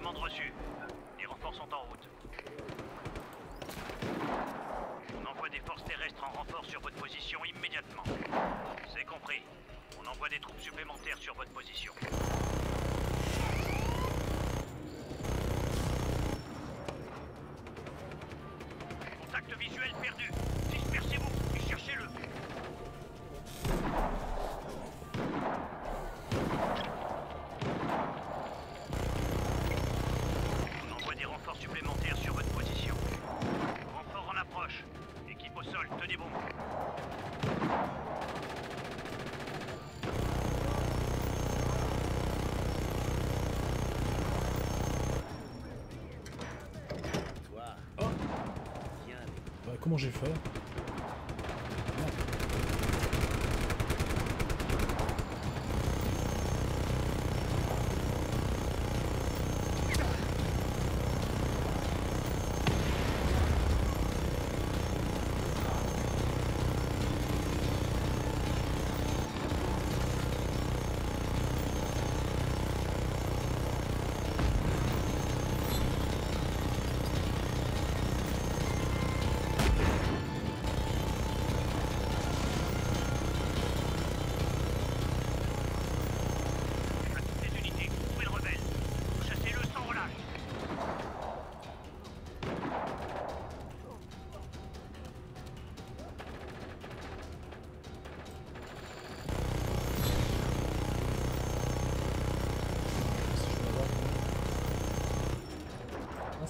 Demande reçue. Les renforts sont en route. On envoie des forces terrestres en renfort sur votre position immédiatement. C'est compris. On envoie des troupes supplémentaires sur votre position. Comment j'ai fait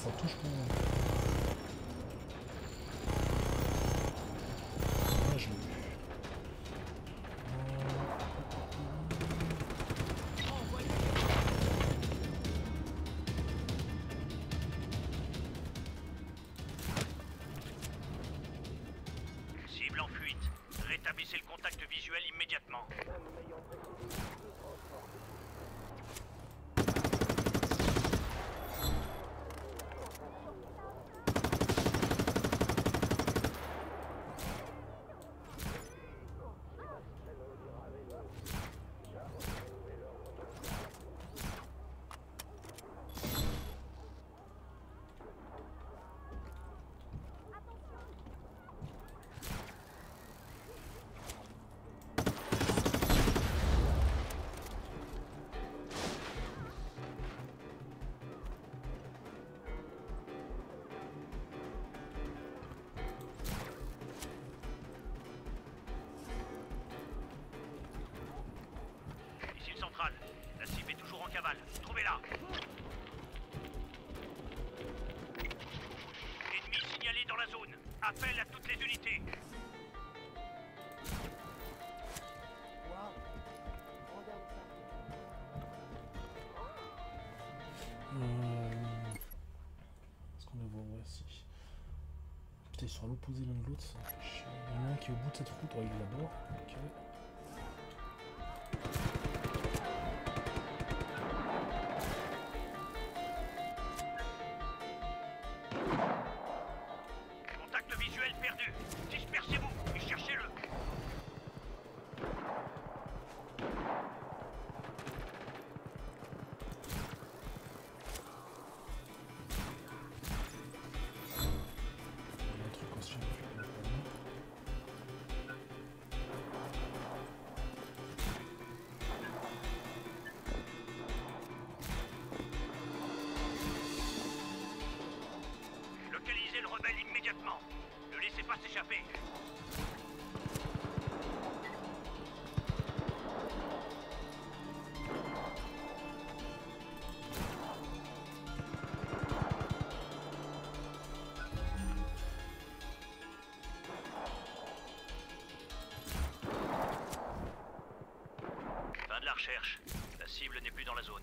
ça touche quand La cible est toujours en cavale. Trouvez-la. Ennemi signalé dans la zone. Appel à toutes les unités. Euh... À l'opposé l'un de l'autre. Il y en a un qui est au bout de cette route, ouais, il est là-bas. La cible n'est plus dans la zone.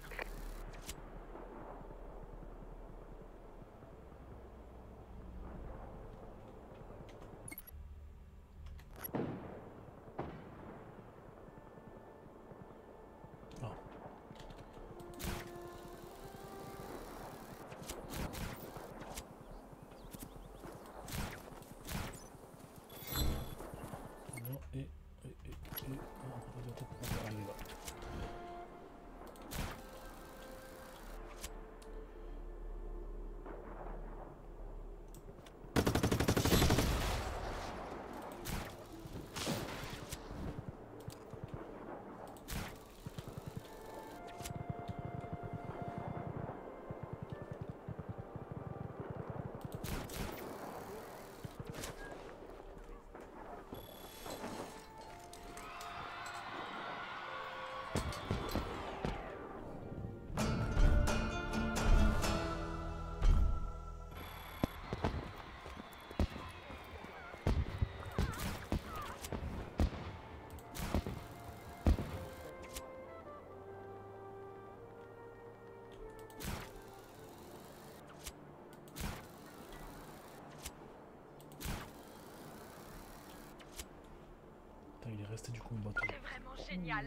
Du. C'est vraiment génial.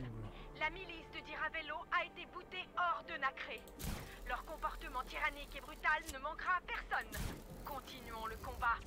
La milice de Diravello a été boutée hors de Nacré. Leur comportement tyrannique et brutal ne manquera à personne. Continuons le combat.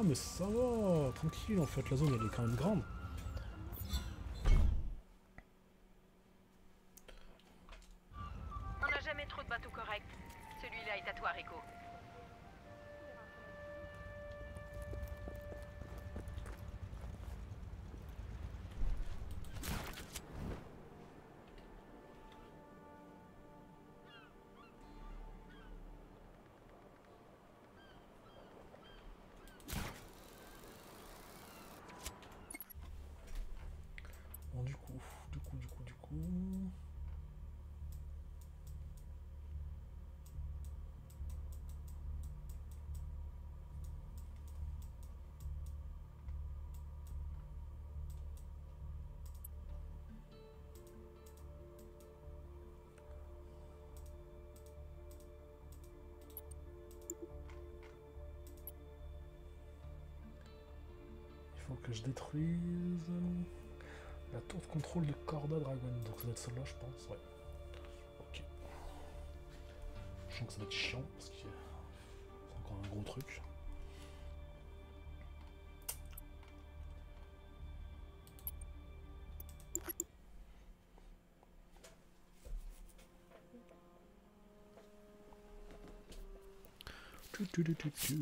Ah mais ça va, tranquille en fait, la zone elle est quand même grande. Il faut que je détruise la tour de contrôle de Corda Dragon. Donc ça doit être celle-là, je pense. Ouais. Ok. Je sens que ça va être chiant parce que c'est encore un gros truc. Tu, tu, tu.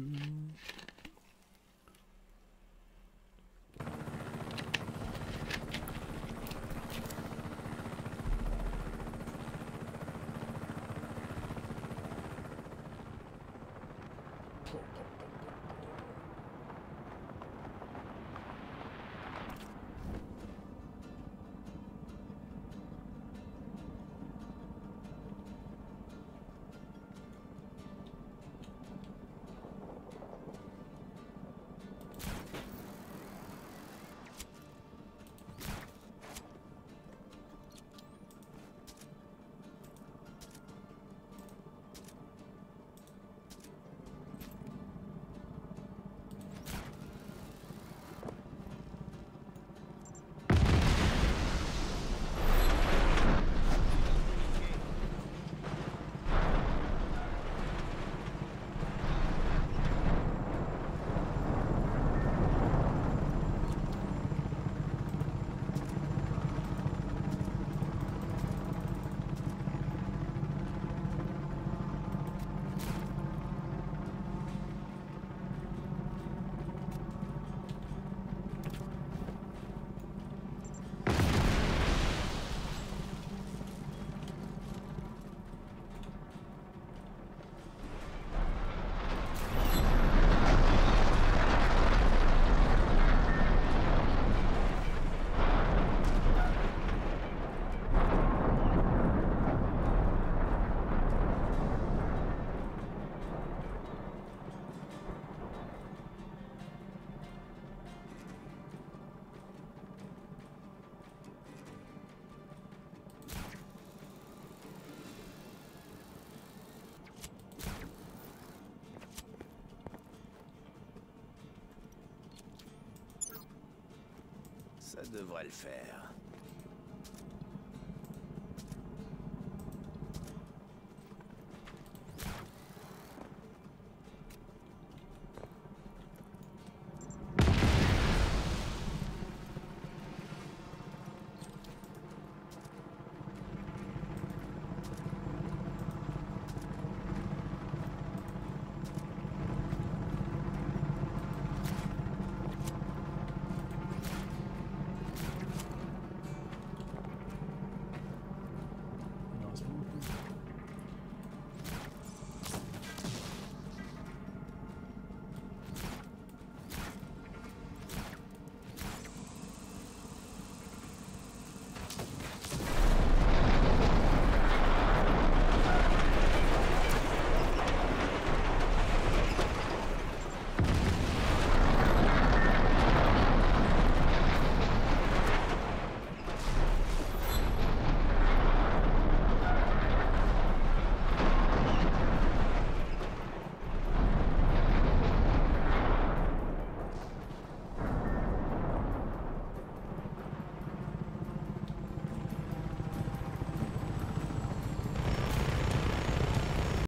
Ça devrait le faire.